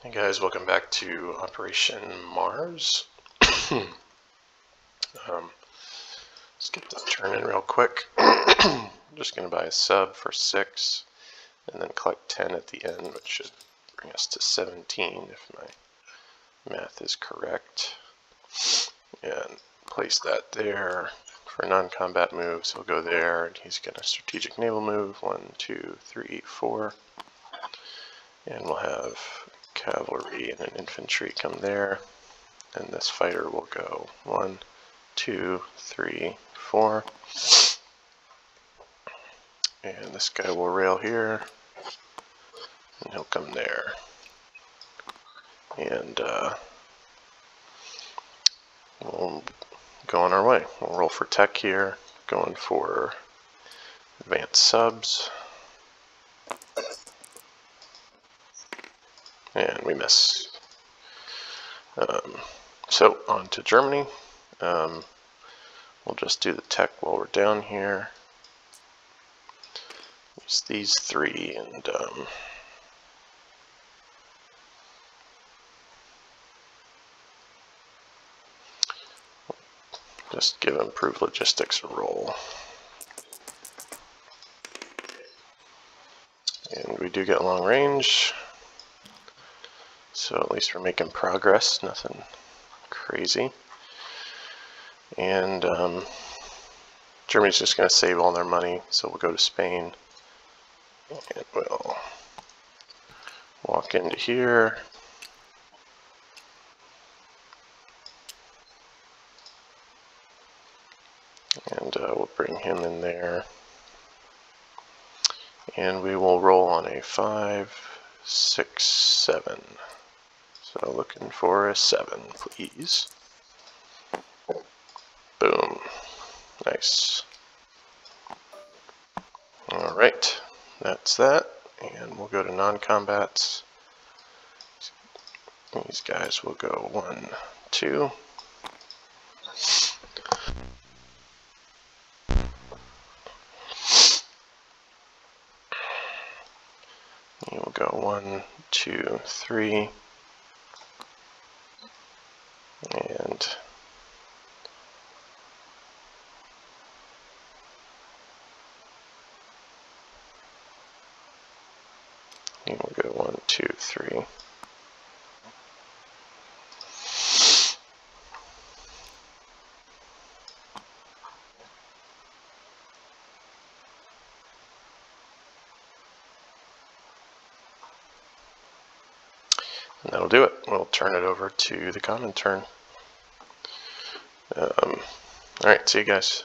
Hey guys, welcome back to Operation Mars. um, let's get this turning real quick. I'm just going to buy a sub for 6 and then collect 10 at the end, which should bring us to 17 if my math is correct. And place that there. For non-combat moves, he'll go there, and he's going to strategic naval move. One, two, three, four. And we'll have cavalry and an infantry come there. And this fighter will go one, two, three, four. And this guy will rail here. And he'll come there. And uh, we'll go on our way. We'll roll for tech here. Going for advanced subs. And we miss. Um, so on to Germany. Um, we'll just do the tech while we're down here. Use these three and um, just give improved logistics a roll. And we do get long range. So at least we're making progress, nothing crazy. And um, Germany's just going to save all their money, so we'll go to Spain. And we'll walk into here. And uh, we'll bring him in there. And we will roll on a five, six, seven. So looking for a 7, please. Boom. Nice. Alright, that's that. And we'll go to non-combats. These guys will go 1, 2. You will go one, two, three. and and we'll go one, two, three. And that'll do it. We'll turn it over to the Comintern. Um, all right, see you guys.